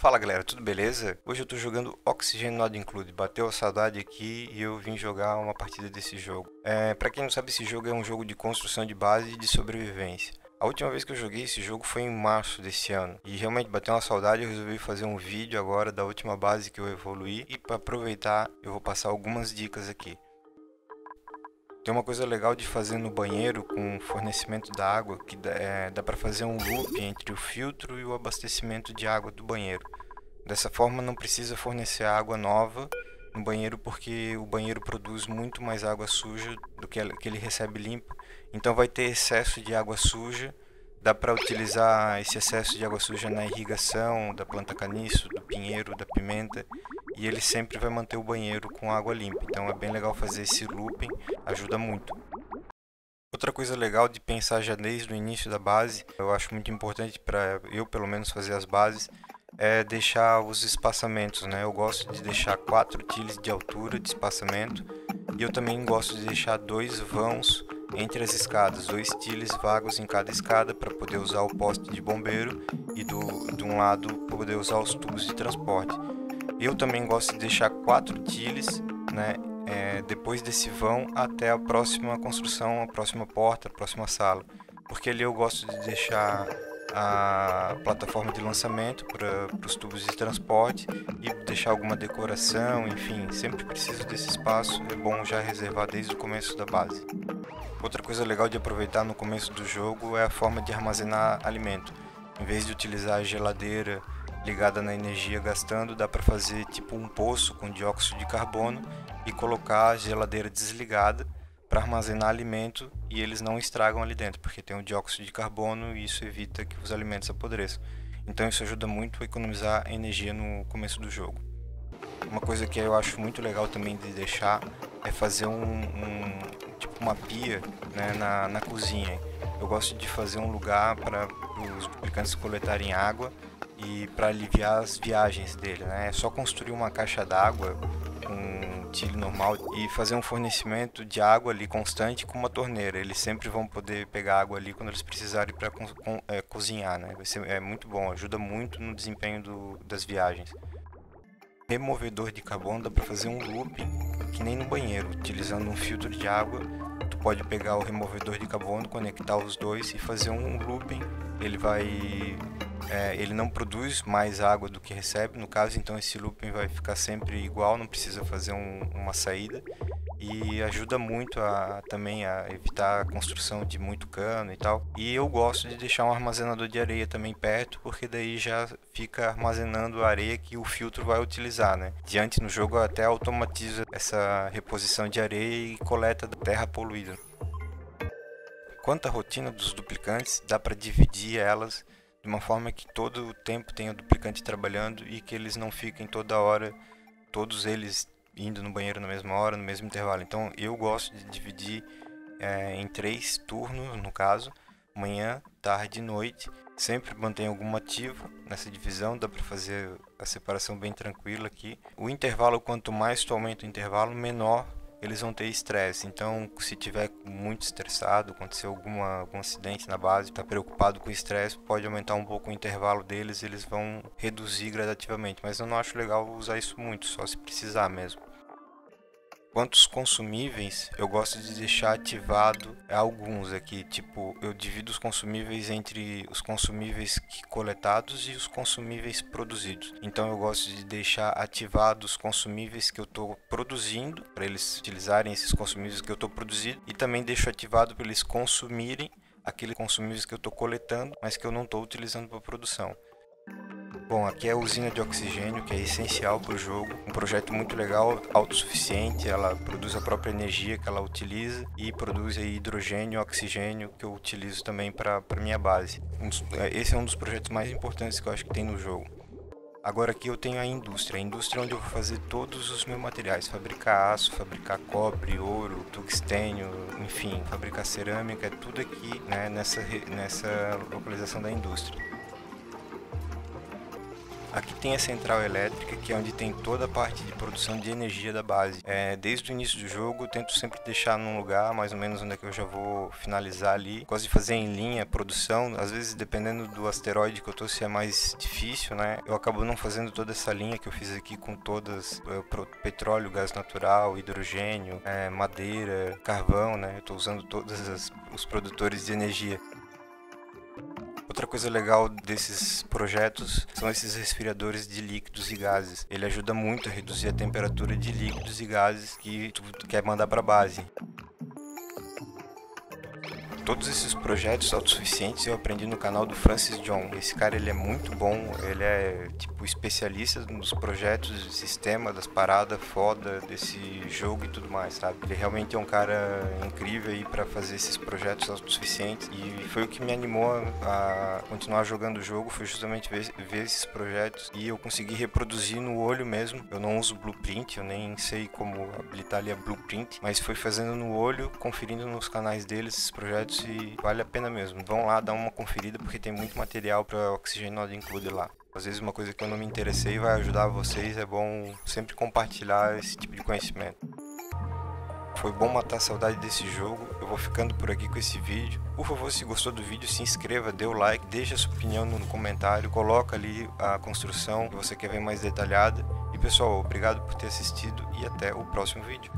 Fala galera, tudo beleza? Hoje eu tô jogando Oxygen Not Include. Bateu a saudade aqui e eu vim jogar uma partida desse jogo. É, para quem não sabe, esse jogo é um jogo de construção de base e de sobrevivência. A última vez que eu joguei esse jogo foi em março desse ano. E realmente bateu uma saudade, eu resolvi fazer um vídeo agora da última base que eu evoluí. E para aproveitar, eu vou passar algumas dicas aqui. Tem uma coisa legal de fazer no banheiro com fornecimento da água, que dá, é, dá para fazer um loop entre o filtro e o abastecimento de água do banheiro. Dessa forma não precisa fornecer água nova no banheiro porque o banheiro produz muito mais água suja do que ele recebe limpa. Então vai ter excesso de água suja. Dá para utilizar esse excesso de água suja na irrigação da planta caniço, do pinheiro, da pimenta e ele sempre vai manter o banheiro com água limpa. Então é bem legal fazer esse looping, ajuda muito. Outra coisa legal de pensar já desde o início da base, eu acho muito importante para eu pelo menos fazer as bases, é deixar os espaçamentos, né? Eu gosto de deixar 4 tiles de altura de espaçamento e eu também gosto de deixar dois vãos entre as escadas, dois tiles vagos em cada escada para poder usar o poste de bombeiro e do, de um lado poder usar os tubos de transporte. Eu também gosto de deixar quatro tiles, né, é, depois desse vão até a próxima construção, a próxima porta, a próxima sala, porque ali eu gosto de deixar a plataforma de lançamento para os tubos de transporte e deixar alguma decoração, enfim, sempre preciso desse espaço, é bom já reservar desde o começo da base. Outra coisa legal de aproveitar no começo do jogo é a forma de armazenar alimento. Em vez de utilizar a geladeira ligada na energia gastando, dá para fazer tipo um poço com dióxido de carbono e colocar a geladeira desligada para armazenar alimento e eles não estragam ali dentro, porque tem o dióxido de carbono e isso evita que os alimentos apodreçam. Então isso ajuda muito a economizar energia no começo do jogo. Uma coisa que eu acho muito legal também de deixar é fazer um, um uma pia né, na, na cozinha. Eu gosto de fazer um lugar para os duplicantes coletarem água e para aliviar as viagens dele, né? É só construir uma caixa d'água com tile normal e fazer um fornecimento de água ali constante com uma torneira. Eles sempre vão poder pegar água ali quando eles precisarem para co é, cozinhar, né? Ser, é muito bom, ajuda muito no desempenho do, das viagens. Removedor de carbono dá para fazer um looping que nem no banheiro, utilizando um filtro de água. Pode pegar o removedor de carbono, conectar os dois e fazer um looping. Ele vai é, ele não produz mais água do que recebe, no caso, então esse looping vai ficar sempre igual, não precisa fazer um, uma saída e ajuda muito a, também a evitar a construção de muito cano e tal. E eu gosto de deixar um armazenador de areia também perto, porque daí já fica armazenando a areia que o filtro vai utilizar, né? Diante no jogo até automatiza essa reposição de areia e coleta da terra poluída. Quanto à rotina dos duplicantes, dá para dividir elas de uma forma que todo o tempo tenha o duplicante trabalhando e que eles não fiquem toda hora, todos eles indo no banheiro na mesma hora, no mesmo intervalo. Então eu gosto de dividir é, em três turnos, no caso, manhã, tarde e noite. Sempre mantenho algum ativo nessa divisão, dá para fazer a separação bem tranquila aqui. O intervalo, quanto mais tu aumenta o intervalo, menor eles vão ter estresse. Então, se tiver muito estressado, acontecer alguma, algum acidente na base, está preocupado com estresse, pode aumentar um pouco o intervalo deles, eles vão reduzir gradativamente. Mas eu não acho legal usar isso muito, só se precisar mesmo. Quantos consumíveis eu gosto de deixar ativado alguns aqui, tipo, eu divido os consumíveis entre os consumíveis coletados e os consumíveis produzidos. Então eu gosto de deixar ativados os consumíveis que eu estou produzindo, para eles utilizarem esses consumíveis que eu estou produzindo, e também deixo ativado para eles consumirem aqueles consumíveis que eu estou coletando, mas que eu não estou utilizando para produção. Bom, aqui é a usina de oxigênio, que é essencial para o jogo. Um projeto muito legal, autossuficiente, ela produz a própria energia que ela utiliza e produz hidrogênio oxigênio que eu utilizo também para minha base. É, esse é um dos projetos mais importantes que eu acho que tem no jogo. Agora aqui eu tenho a indústria, a indústria é onde eu vou fazer todos os meus materiais, fabricar aço, fabricar cobre, ouro, tungstênio, enfim, fabricar cerâmica, é tudo aqui né, nessa, nessa localização da indústria. Aqui tem a central elétrica, que é onde tem toda a parte de produção de energia da base. É, desde o início do jogo, eu tento sempre deixar num lugar mais ou menos onde é que eu já vou finalizar ali. Gosto de fazer em linha produção, às vezes dependendo do asteroide que eu tô, se é mais difícil, né? Eu acabo não fazendo toda essa linha que eu fiz aqui com todas é, petróleo, gás natural, hidrogênio, é, madeira, carvão, né? Eu tô usando todos os produtores de energia. Outra coisa legal desses projetos são esses resfriadores de líquidos e gases. Ele ajuda muito a reduzir a temperatura de líquidos e gases que tu quer mandar para a base todos esses projetos autossuficientes eu aprendi no canal do Francis John. Esse cara ele é muito bom, ele é tipo especialista nos projetos de sistema, das paradas foda desse jogo e tudo mais, sabe? Ele realmente é um cara incrível aí para fazer esses projetos autossuficientes e foi o que me animou a continuar jogando o jogo, foi justamente ver, ver esses projetos e eu consegui reproduzir no olho mesmo. Eu não uso blueprint, eu nem sei como habilitar ali a blueprint, mas foi fazendo no olho, conferindo nos canais deles esses projetos e vale a pena mesmo. Vão lá dar uma conferida porque tem muito material para Oxygen Include lá. Às vezes uma coisa que eu não me interessei vai ajudar vocês, é bom sempre compartilhar esse tipo de conhecimento. Foi bom matar a saudade desse jogo. Eu vou ficando por aqui com esse vídeo. Por favor, se gostou do vídeo, se inscreva, dê o like, deixe a sua opinião no comentário, coloca ali a construção que você quer ver mais detalhada. E pessoal, obrigado por ter assistido e até o próximo vídeo.